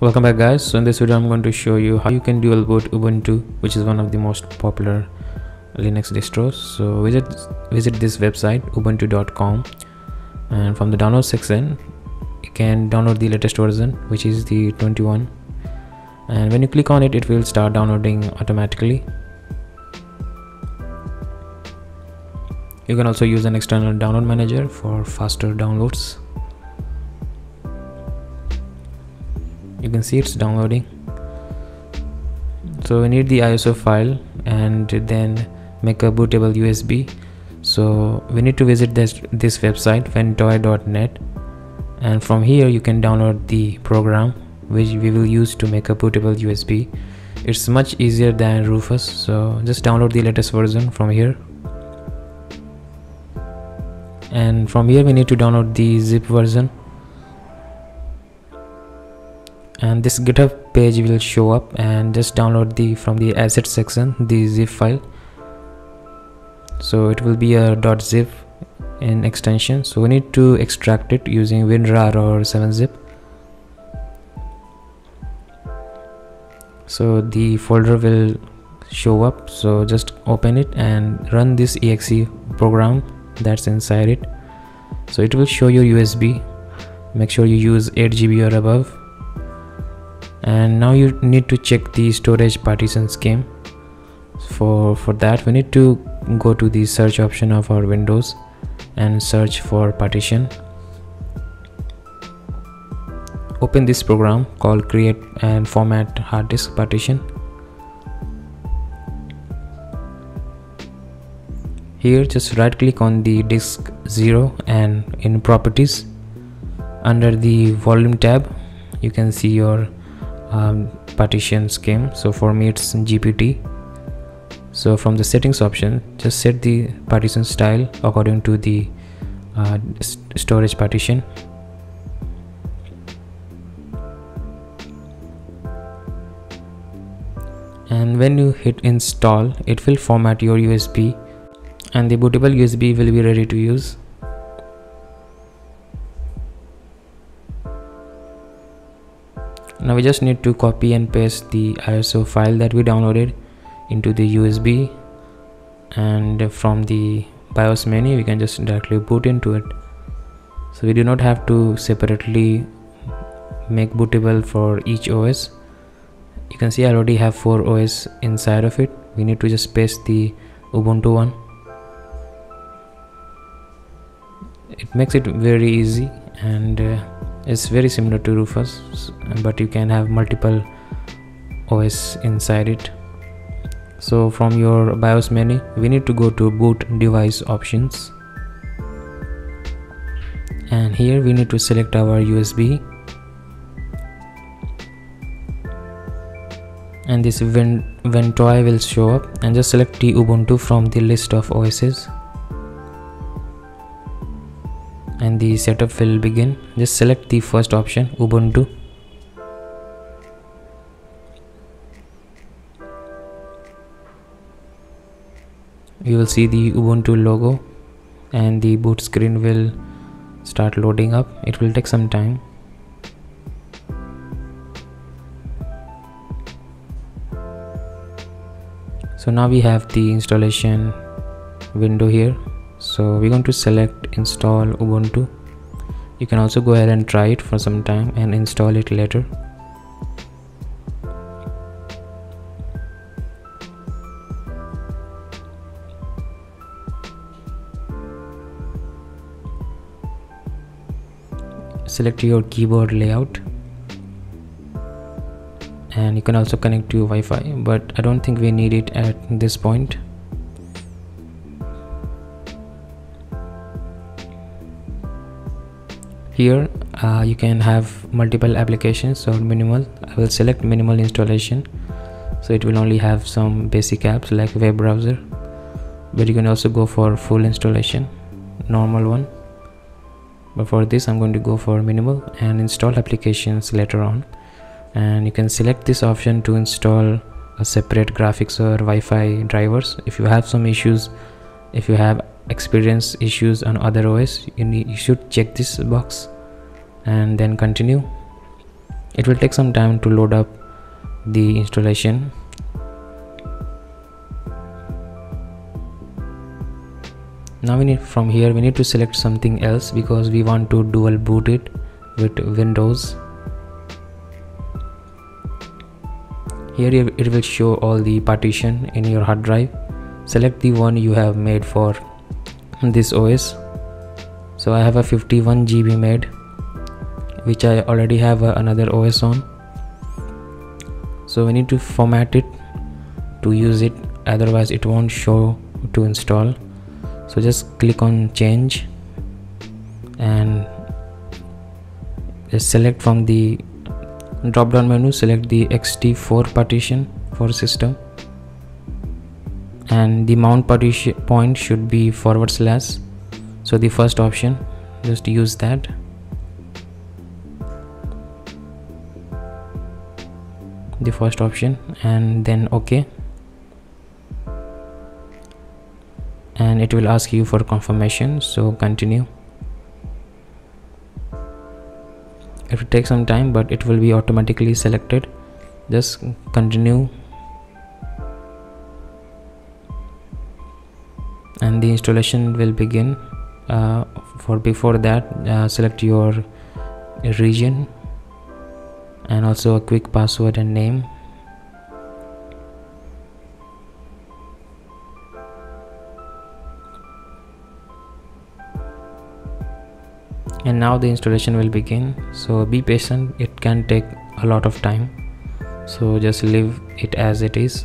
Welcome back guys. So in this video I'm going to show you how you can dual boot Ubuntu which is one of the most popular Linux distros. So visit visit this website ubuntu.com and from the download section you can download the latest version which is the 21 and when you click on it it will start downloading automatically. You can also use an external download manager for faster downloads. You can see it's downloading. So we need the ISO file and then make a bootable USB so we need to visit this this website ventoy.net and from here you can download the program which we will use to make a bootable USB it's much easier than Rufus so just download the latest version from here. And from here we need to download the zip version and this github page will show up and just download the from the asset section the zip file. So it will be a .zip in extension. So we need to extract it using winrar or 7-zip so the folder will show up. So just open it and run this exe program that's inside it. So it will show your usb make sure you use 8 gb or above and now you need to check the storage partition scheme for for that we need to go to the search option of our windows and search for partition. Open this program called create and format hard disk partition. Here just right click on the disk 0 and in properties. Under the volume tab you can see your um, partition scheme. So for me it's gpt so from the settings option just set the partition style according to the uh, st storage partition. And when you hit install it will format your usb and the bootable usb will be ready to use now we just need to copy and paste the ISO file that we downloaded into the USB and from the BIOS menu we can just directly boot into it. So we do not have to separately make bootable for each OS you can see I already have four OS inside of it. We need to just paste the Ubuntu one. It makes it very easy and uh, it's very similar to Rufus but you can have multiple OS inside it. So from your BIOS menu we need to go to boot device options. And here we need to select our USB and this Ventoy will show up. And just select Ubuntu from the list of OSs the setup will begin. Just select the first option ubuntu. You will see the ubuntu logo and the boot screen will start loading up. It will take some time. So now we have the installation window here so we're going to select install ubuntu. You can also go ahead and try it for some time and install it later. Select your keyboard layout. And you can also connect to Wi-Fi but I don't think we need it at this point here uh, you can have multiple applications so minimal i will select minimal installation. So it will only have some basic apps like web browser but you can also go for full installation normal one. But for this i'm going to go for minimal and install applications later on. And you can select this option to install a separate graphics or wi-fi drivers. If you have some issues if you have experience issues on other OS you, need, you should check this box and then continue. It will take some time to load up the installation. Now we need from here we need to select something else because we want to dual boot it with windows. Here it will show all the partition in your hard drive. Select the one you have made for this os so i have a 51 gb made which i already have uh, another os on. So we need to format it to use it. Otherwise it won't show to install. So just click on change and select from the drop down menu select the ext4 partition for system and the mount partition point should be forward slash. So the first option just use that. The first option and then ok. And it will ask you for confirmation so continue. It will take some time but it will be automatically selected. Just continue and the installation will begin uh, for before that uh, select your region and also a quick password and name. And now the installation will begin. So be patient it can take a lot of time. So just leave it as it is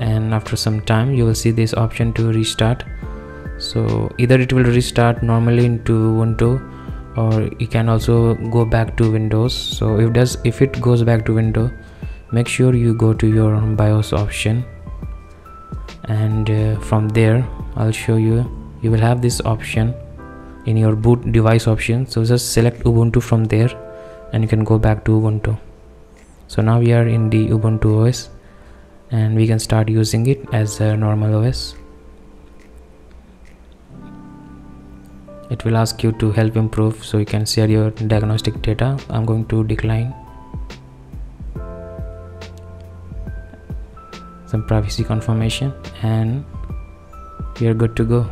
and after some time you will see this option to restart. So either it will restart normally into ubuntu or you can also go back to windows. So if does if it goes back to window make sure you go to your bios option. And uh, from there i'll show you you will have this option in your boot device option. So just select ubuntu from there and you can go back to ubuntu. So now we are in the ubuntu os and we can start using it as a normal os it will ask you to help improve so you can share your diagnostic data. I'm going to decline. Some privacy confirmation and we are good to go.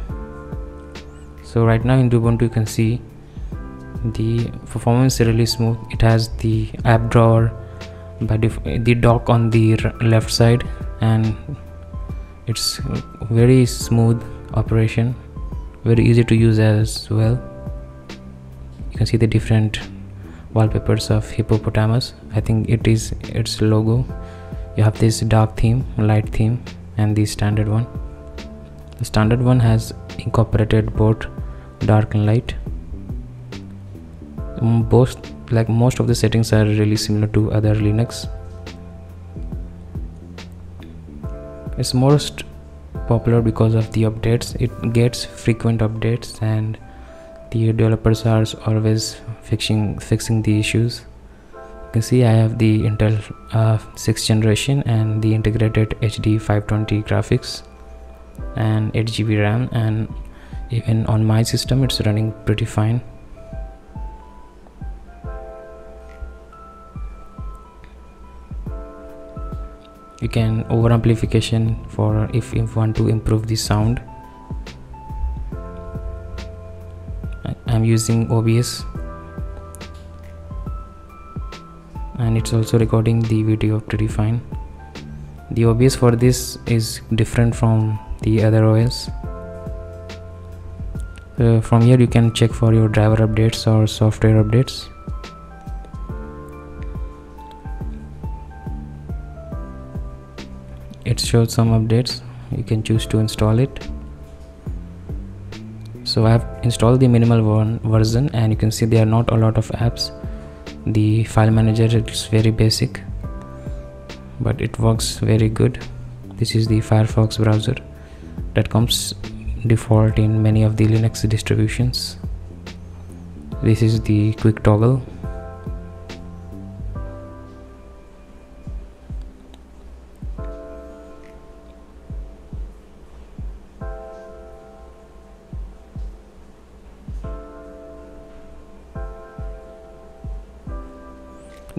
So right now in ubuntu you can see the performance is really smooth. It has the app drawer by the dock on the left side and it's very smooth operation very easy to use as well. You can see the different wallpapers of hippopotamus. I think it is its logo. You have this dark theme light theme and the standard one. The standard one has incorporated both dark and light. Mm, both like most of the settings are really similar to other linux. It's most popular because of the updates. It gets frequent updates and the developers are always fixing fixing the issues. You can see i have the intel uh, 6th generation and the integrated hd 520 graphics and 8 gb ram and even on my system it's running pretty fine you can over amplification for if you want to improve the sound. I'm using OBS and it's also recording the video pretty fine. The OBS for this is different from the other OS uh, from here you can check for your driver updates or software updates it shows some updates you can choose to install it so I have installed the minimal one version and you can see there are not a lot of apps the file manager is very basic but it works very good this is the Firefox browser that comes default in many of the Linux distributions. This is the quick toggle.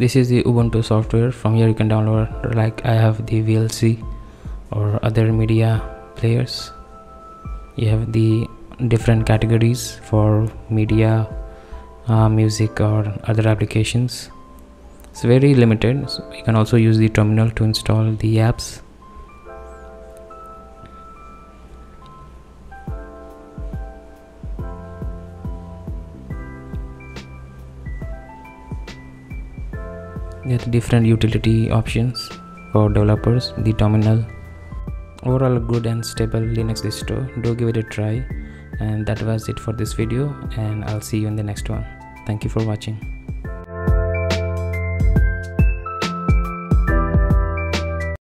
This is the ubuntu software. From here you can download like i have the vlc or other media players. You have the different categories for media uh, music or other applications. It's very limited so you can also use the terminal to install the apps get different utility options for developers the terminal. Overall good and stable linux distro. Do give it a try. And that was it for this video and i'll see you in the next one. Thank you for watching